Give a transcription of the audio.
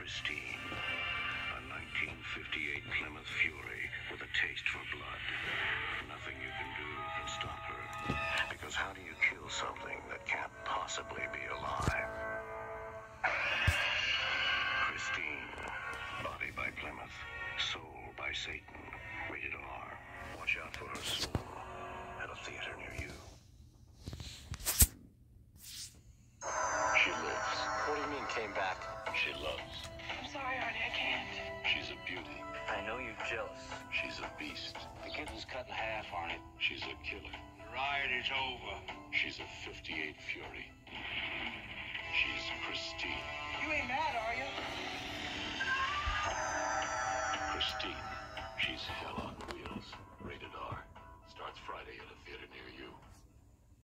Christine, a 1958 Plymouth Fury with a taste for blood. Nothing you can do can stop her. Because how do you kill something that can't possibly be alive? Christine, body by Plymouth, soul by Satan. Rated R. Watch out for her soul at a theater near you. She lives. What do you mean came back? She lives. jealous. She's a beast. The kitten's cut in half, Arnie. She's a killer. The riot is over. She's a 58 Fury.